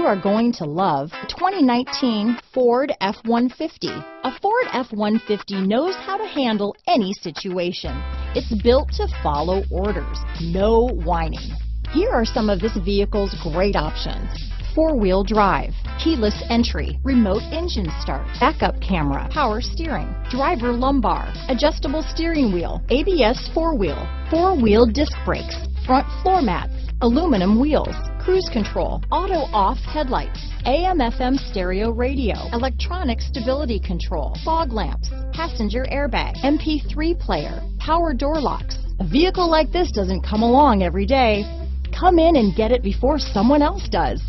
you are going to love the 2019 Ford F-150. A Ford F-150 knows how to handle any situation. It's built to follow orders, no whining. Here are some of this vehicle's great options. Four-wheel drive, keyless entry, remote engine start, backup camera, power steering, driver lumbar, adjustable steering wheel, ABS four-wheel, four-wheel disc brakes, front floor mats, aluminum wheels, cruise control, auto off headlights, AM FM stereo radio, electronic stability control, fog lamps, passenger airbag, MP3 player, power door locks. A vehicle like this doesn't come along every day. Come in and get it before someone else does.